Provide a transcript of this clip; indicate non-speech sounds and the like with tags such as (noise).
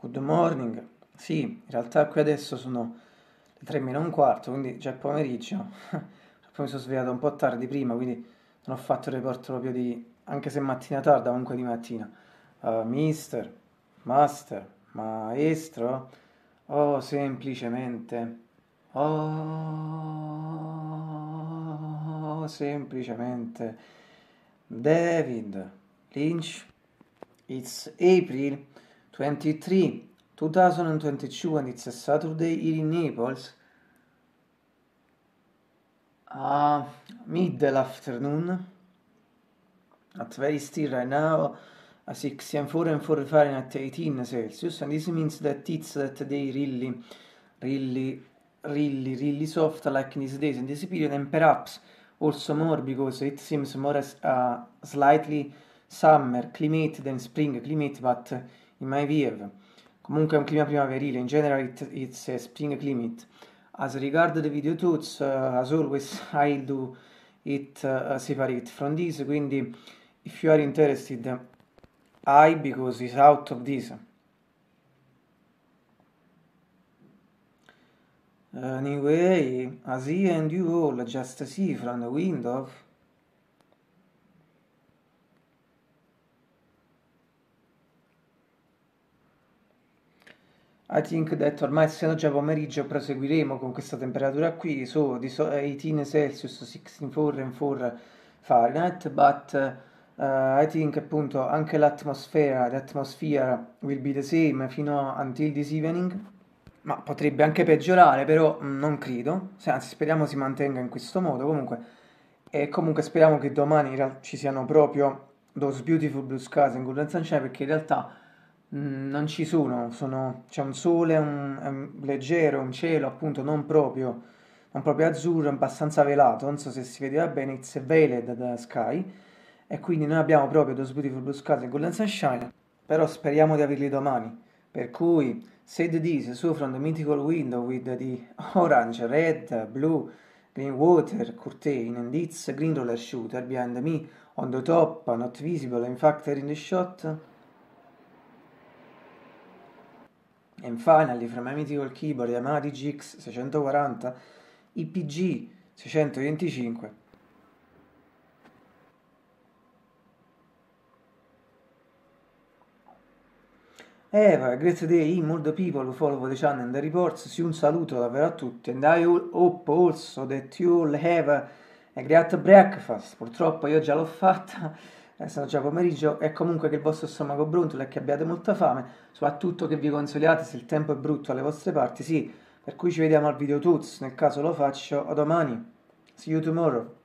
Good morning. Sì, in realtà qui adesso sono le 3 meno un quarto, quindi già è pomeriggio. (laughs) Poi mi sono svegliato un po' tardi prima, quindi non ho fatto il report proprio di... anche se mattina tarda, comunque di mattina. Uh, mister, master, maestro, oh, semplicemente... Oh, semplicemente... David Lynch, it's April 23, 2022, and it's a Saturday here in Naples. Uh, middle afternoon. At very still right now, A 6 and 4 and 4 Fahrenheit 18 Celsius, and this means that it's that day really, really, really, really soft like in these days, in this period, and perhaps also more because it seems more as uh, slightly summer climate than spring climate, but uh, in my view. Comunque è un clima primaverile, in general it, it's a spring climate. As regard the video tools, uh, as always (laughs) I'll do it uh, separate from this, quindi if you are interested, I because it's out of this. Anyway, as he and you all just see from the window, I think that ormai essendo già pomeriggio proseguiremo con questa temperatura qui, so so 18 Celsius, 64 and 4 Fahrenheit, but uh, I think appunto anche l'atmosfera, l'atmosfera will be the same fino a until this evening, ma potrebbe anche peggiorare, però non credo, anzi speriamo si mantenga in questo modo. Comunque, e comunque speriamo che domani ci siano proprio those beautiful blue skies and golden sunshine perché in realtà Mm, non ci sono, sono, c'è un sole un, un leggero, un cielo appunto non proprio, non proprio azzurro, abbastanza velato, non so se si vedeva bene, it's veiled the sky, e quindi noi abbiamo proprio Those Beautiful Blue Skies e Golden Sunshine, però speriamo di averli domani, per cui said this, so from the mythical window with the orange, red, blue, green water curtain and its green roller shooter behind me on the top, not visible, in fact in the shot, And finally, from mythical keyboard Yamaha DGX 640 IPG 625 Eva, great day, all people follow the channel and the reports, sì un saluto davvero a tutti. And I hope also that you all have a great breakfast, purtroppo io già l'ho fatta essendo già pomeriggio, è comunque che il vostro stomaco brontoli e che abbiate molta fame, soprattutto che vi consigliate se il tempo è brutto alle vostre parti, sì, per cui ci vediamo al video tuts, nel caso lo faccio, a domani, see you tomorrow.